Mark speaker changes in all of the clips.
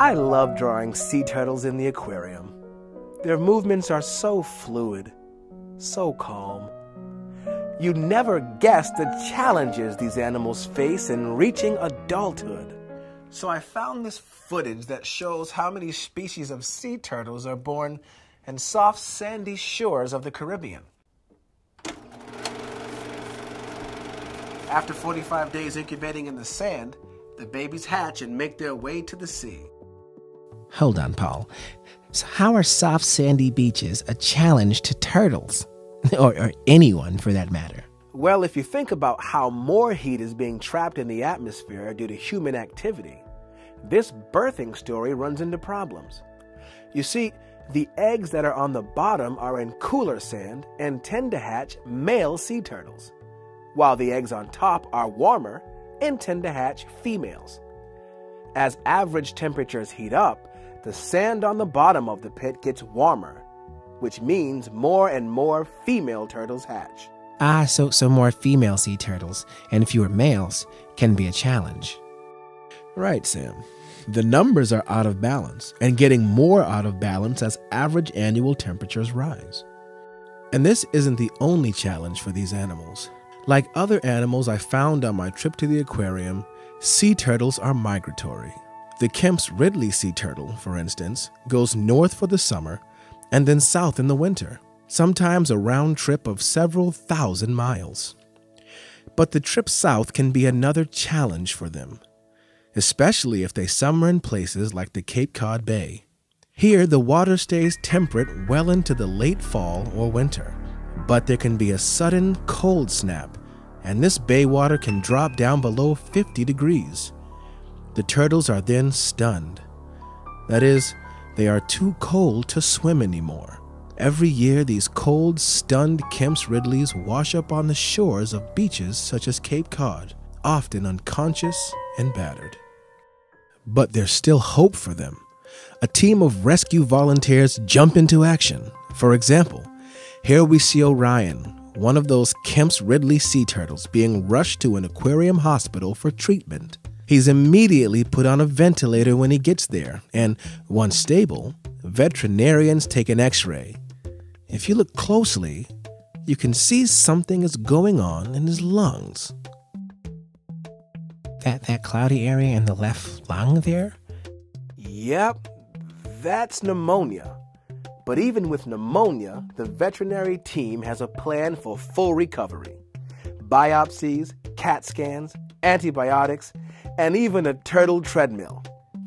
Speaker 1: I love drawing sea turtles in the aquarium. Their movements are so fluid, so calm. You'd never guess the challenges these animals face in reaching adulthood. So I found this footage that shows how many species of sea turtles are born in soft sandy shores of the Caribbean. After 45 days incubating in the sand, the babies hatch and make their way to the sea.
Speaker 2: Hold on, Paul. So how are soft sandy beaches a challenge to turtles? or, or anyone for that matter?
Speaker 1: Well, if you think about how more heat is being trapped in the atmosphere due to human activity, this birthing story runs into problems. You see, the eggs that are on the bottom are in cooler sand and tend to hatch male sea turtles, while the eggs on top are warmer and tend to hatch females. As average temperatures heat up, the sand on the bottom of the pit gets warmer, which means more and more female turtles hatch.
Speaker 2: Ah, so, so more female sea turtles and fewer males can be a challenge.
Speaker 3: Right, Sam. The numbers are out of balance and getting more out of balance as average annual temperatures rise. And this isn't the only challenge for these animals. Like other animals I found on my trip to the aquarium, sea turtles are migratory. The Kemp's Ridley sea turtle, for instance, goes north for the summer and then south in the winter, sometimes a round trip of several thousand miles. But the trip south can be another challenge for them, especially if they summer in places like the Cape Cod Bay. Here, the water stays temperate well into the late fall or winter, but there can be a sudden cold snap, and this bay water can drop down below 50 degrees. The turtles are then stunned. That is, they are too cold to swim anymore. Every year, these cold, stunned Kemp's Ridleys wash up on the shores of beaches such as Cape Cod, often unconscious and battered. But there's still hope for them. A team of rescue volunteers jump into action. For example, here we see Orion, one of those Kemp's Ridley sea turtles, being rushed to an aquarium hospital for treatment. He's immediately put on a ventilator when he gets there, and once stable, veterinarians take an x ray. If you look closely, you can see something is going on in his lungs.
Speaker 2: That, that cloudy area in the left lung there?
Speaker 1: Yep, that's pneumonia. But even with pneumonia, the veterinary team has a plan for full recovery. Biopsies, CAT scans, antibiotics, and even a turtle treadmill.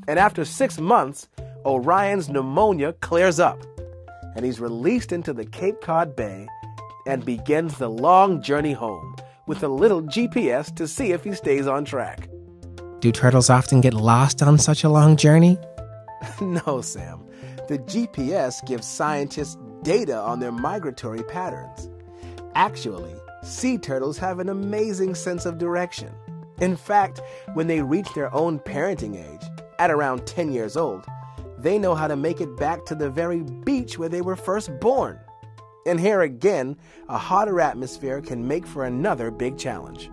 Speaker 1: And after six months, Orion's pneumonia clears up, and he's released into the Cape Cod Bay and begins the long journey home with a little GPS to see if he stays on track.
Speaker 2: Do turtles often get lost on such a long journey?
Speaker 1: no, Sam. The GPS gives scientists data on their migratory patterns. Actually, sea turtles have an amazing sense of direction. In fact, when they reach their own parenting age, at around 10 years old, they know how to make it back to the very beach where they were first born. And here again, a hotter atmosphere can make for another big challenge.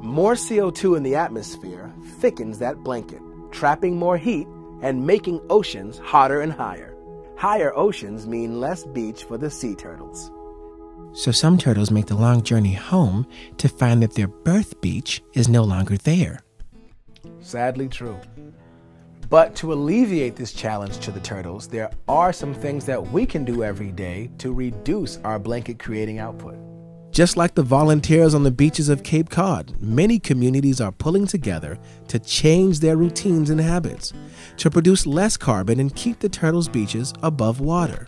Speaker 1: More CO2 in the atmosphere thickens that blanket, trapping more heat and making oceans hotter and higher. Higher oceans mean less beach for the sea turtles.
Speaker 2: So some turtles make the long journey home to find that their birth beach is no longer there.
Speaker 1: Sadly true. But to alleviate this challenge to the turtles, there are some things that we can do every day to reduce our blanket creating output.
Speaker 3: Just like the volunteers on the beaches of Cape Cod, many communities are pulling together to change their routines and habits, to produce less carbon and keep the turtles' beaches above water.